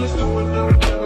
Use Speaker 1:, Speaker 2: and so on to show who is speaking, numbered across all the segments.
Speaker 1: let's do it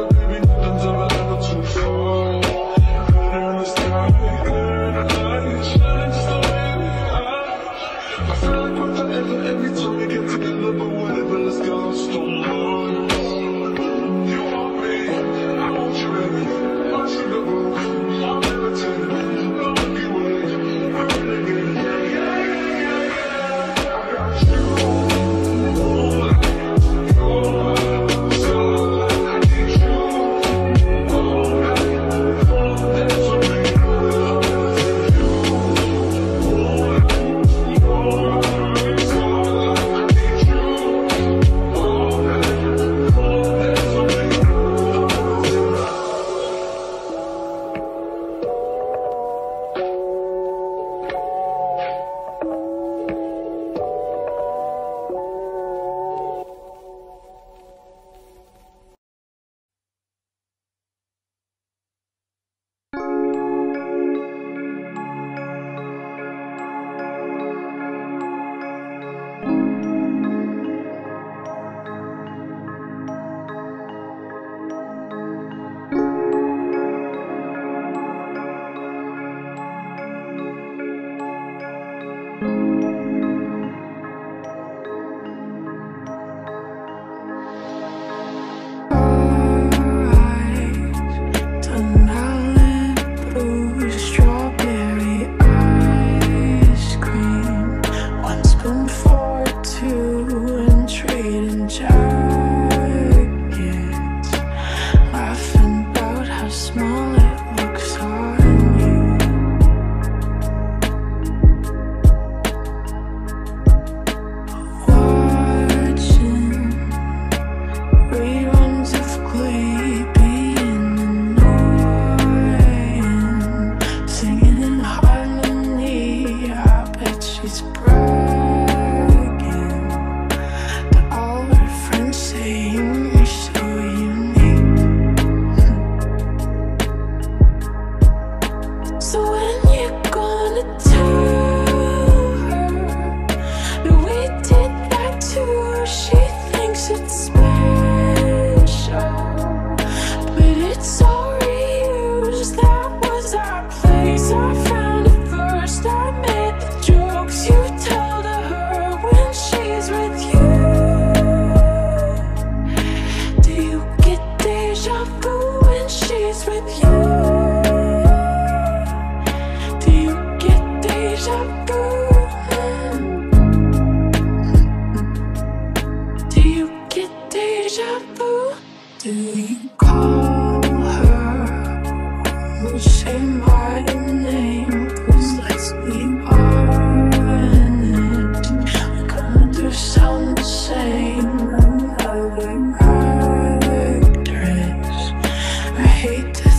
Speaker 1: I
Speaker 2: hate